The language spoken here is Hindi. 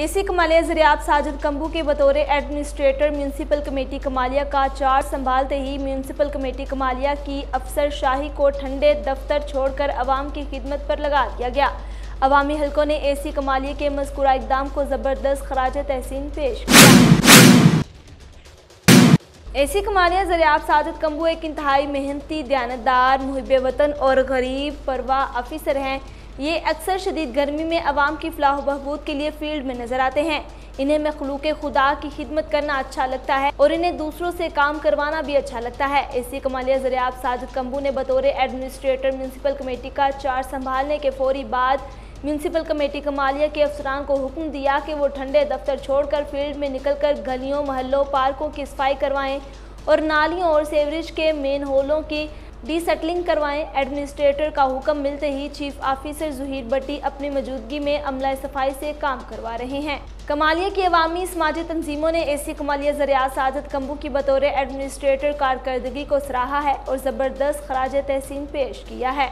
एसी कमालिया जरियाब साजिद कम्बू के बतौर एडमिनिस्ट्रेटर म्यूनसिपल कमेटी कमालिया का चार्ज संभालते ही म्यूनसिपल कमेटी कमालिया की अफसर शाही को ठंडे दफ्तर छोड़कर अवाम की खिदमत पर लगा दिया गया। अवामी हलकों ने एसी कमालिया के मजकूरा इकदाम को ज़बरदस्त खराज तहसीन पेश एसी कमालिया जरियाब साजिद कंबू एक इंतहाई मेहनती दयानतदार, मुहब वतन और गरीब, परवा अफिसर हैं। ये अक्सर शदीद गर्मी में आवाम की फलाह बहबूद के लिए फ़ील्ड में नज़र आते हैं। इन्हें मखलूक खुदा की खिदमत करना अच्छा लगता है और इन्हें दूसरों से काम करवाना भी अच्छा लगता है। इसी कमालिया जरियाब साजिद कम्बू ने बतौर एडमिनिस्ट्रेटर म्यूनसिपल कमेटी का चार्ज संभालने के फौरी बाद म्यूनसिपल कमेटी कमालिया के अफसरान को हुक्म दिया कि वो ठंडे दफ्तर छोड़कर फ़ील्ड में निकलकर गलियों, महलों, पार्कों की सफ़ाई करवाएँ और नालियों और सेवरेज के मेन होलों की डीसेटलिंग करवाएँ। एडमिनिस्ट्रेटर का हुक्म मिलते ही चीफ ऑफिसर जहीर बट्टी अपनी मौजूदगी में अमला सफ़ाई से काम करवा रहे हैं। कमालिया की अवामी समाजी तंजीमों ने एसी कमालिया ज़रिया साजद कम्बू की बतौर एडमिनिस्ट्रेटर कारकर्दगी को सराहा है और ज़बरदस्त खराज तहसीन पेश किया है।